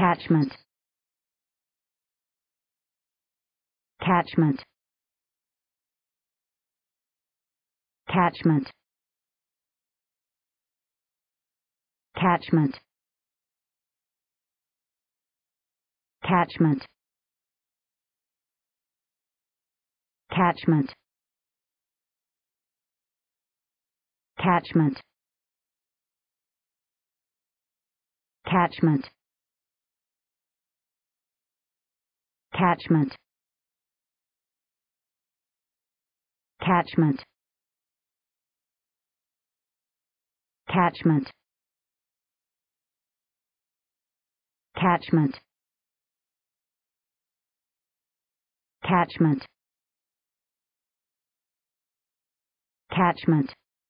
catchment. Catchment. Catchment. Catchment. Catchment. Catchment. Catchment. Catchment catchment. Catchment. Catchment. Catchment. Catchment. Catchment